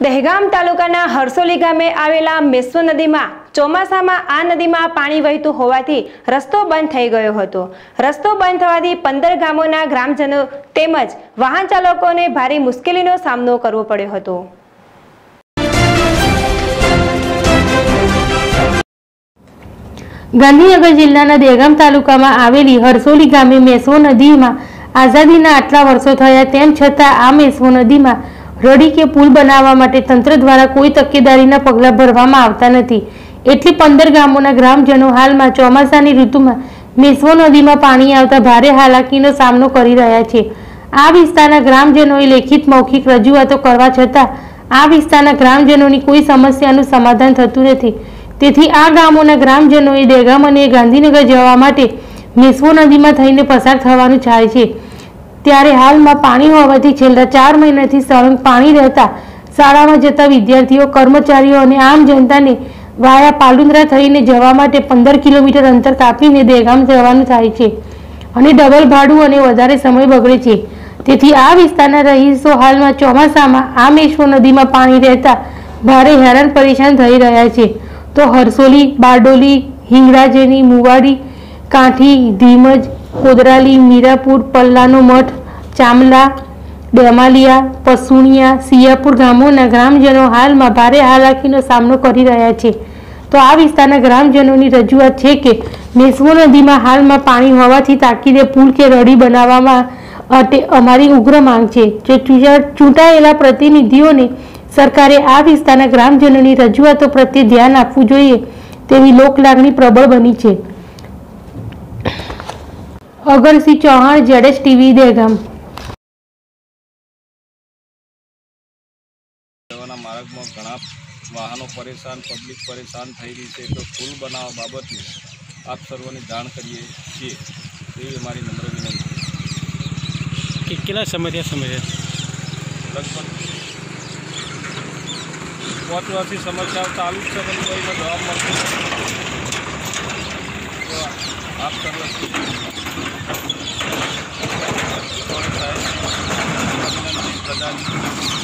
દહેગામ તાલુકાના હરસોલી ગામે આવેલા મેસો નદીમાં ચોમાસામાં આ નદીમાં પાણી વહેતું હોવાથી રસ્તો બંધ થઈ ગયો હતો. રસ્તો બંધ થવાથી પંદર ગામોના ગ્રામજનો તેમજ વાહન ચાલકોને ભારે મુશ્કેલીનો સામનો કરવો પડ્યો હતો. ગાંધીનગર જિલ્લાના દહેગામ તાલુકામાં આવેલી હરસોલી ગામે મેસો નદીમાં આઝાદીના આટલા વર્ષો થયા તેમ છતાં આ મેસો નદીમાં રડી કે પુલ બનાવવા માટે તંત્ર દ્વારા કોઈ તકેદારીના પગલાં ભરવામાં આવતા નથી. એટલે પંદર ગામોના ગ્રામજનો હાલમાં ચોમાસાની ઋતુમાં મેસવો નદીમાં પાણી આવતા ભારે હાલાકીનો સામનો કરી રહ્યા છે. આ વિસ્તારના ગ્રામજનોએ લેખિત મૌખિક રજૂઆતો કરવા છતાં આ વિસ્તારના ગ્રામજનોની કોઈ સમસ્યાનું સમાધાન થતું નથી. તેથી આ ગામોના ગ્રામજનોએ દહેગામ અને ગાંધીનગર જવા માટે મેસવો નદીમાં થઈને પસાર થવાનું થાય છે. ત્યારે હાલમાં પાણી હોવાથી છેલ્લા ચાર મહિનાથી સળંગ પાણી રહેતા શાળામાં જતા વિદ્યાર્થીઓ, કર્મચારીઓ અને આમ જનતાને વાયા પાલુંદ્રા થઈને જવા માટે પંદર કિલોમીટર અંતર કાપીને દહેગામ જવાનું થાય છે અને ડબલ ભાડું અને વધારે સમય બગડે છે. તેથી આ વિસ્તારના રહીશો હાલમાં ચોમાસામાં આમેશ્વર મેશ્વો નદીમાં પાણી રહેતા ભારે હેરાન પરેશાન થઈ રહ્યા છે. તો હરસોલી, બારડોલી હિંગરાજેની મુવાડી, કાંઠી, ધીમજ કોદરાલી મીરાપુર, પલ્લાનો મઠ, ચામલા, ડેમાલિયા, પસુણિયા સિયાપુર ગામોના ગ્રામજનો હાલમાં ભારે હાલાકીનો સામનો કરી રહ્યા છે. તો આ વિસ્તારના ગ્રામજનોની રજૂઆત છે કે, મેસવો નદીમાં હાલમાં પાણી હોવાથી તાકીદે પુલ કે રડી બનાવવામાં અટે અમારી ઉગ્ર માંગ છે. જે ચૂંટા- ચૂંટાયેલા પ્રતિનિધિઓને સરકારે આ વિસ્તારના ગ્રામજનોની રજૂઆતો પ્રત્યે ધ્યાન આપવું જોઈએ તેવી લોકલાગણી પ્રબળ બની છે. અગરસિંહ ચૌહાણ જેડેશ ટીવી દહેગામ જવાના માર્ગમાં ઘણા વાહનો પરેશાન પબ્લિક પરેશાન થઈ રહી છે તો પુલ બનાવવા બાબતે આપ સર્વને જાણ કરીએ છીએ એવી અમારી નમ્ર વિનંતી કે કેટલા સમયથી આ સમય છે લગભગ પાંચ વર્ષથી સમસ્યાઓ ચાલુ જ છે પણ કોઈનો જવાબ મળતો નથી તો આપ સર્વથી done.